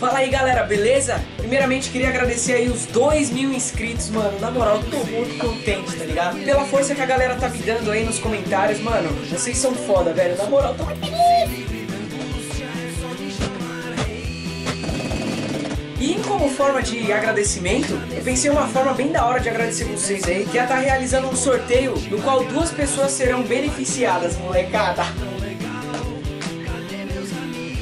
Fala aí galera, beleza? Primeiramente queria agradecer aí os 2 mil inscritos, mano. Na moral, tô muito contente, tá ligado? Pela força que a galera tá me dando aí nos comentários, mano. Vocês são foda, velho. Na moral, tô muito feliz. E como forma de agradecimento, eu pensei uma forma bem da hora de agradecer vocês aí, que é estar tá realizando um sorteio no qual duas pessoas serão beneficiadas, molecada.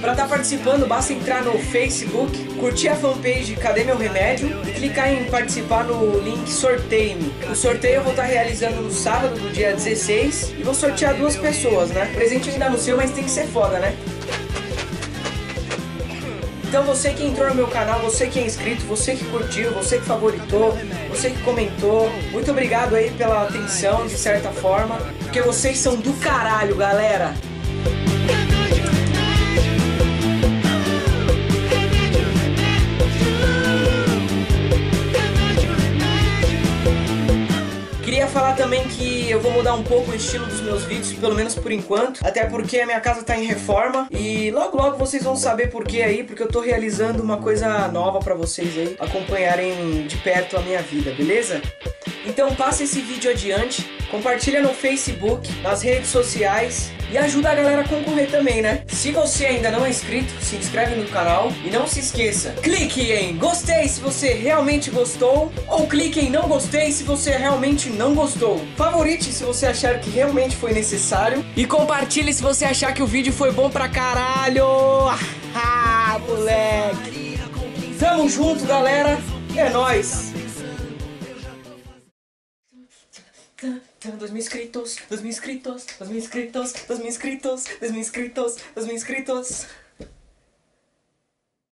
Para estar tá participando, basta entrar no Facebook, curtir a fanpage Cadê Meu Remédio e clicar em participar no link Sorteio-me. O sorteio eu vou estar tá realizando no sábado, do dia 16, e vou sortear duas pessoas, né? O presente ainda no seu, mas tem que ser foda, né? Então você que entrou no meu canal, você que é inscrito, você que curtiu, você que favoritou, você que comentou, muito obrigado aí pela atenção, de certa forma, porque vocês são do caralho, galera! Falar também que eu vou mudar um pouco o estilo dos meus vídeos, pelo menos por enquanto. Até porque a minha casa tá em reforma. E logo logo vocês vão saber por que aí, porque eu tô realizando uma coisa nova pra vocês aí, acompanharem de perto a minha vida, beleza? Então passa esse vídeo adiante, compartilha no Facebook, nas redes sociais e ajuda a galera a concorrer também, né? Se você ainda não é inscrito, se inscreve no canal e não se esqueça, clique em gostei se você realmente gostou ou clique em não gostei se você realmente não gostou. Favorite se você achar que realmente foi necessário e compartilhe se você achar que o vídeo foi bom pra caralho. Ah, moleque. Tamo junto, galera. É nóis. Dos mil inscritos, dos mil inscritos, dos mil inscritos, dos mil inscritos, dos mil inscritos, dos mil inscritos.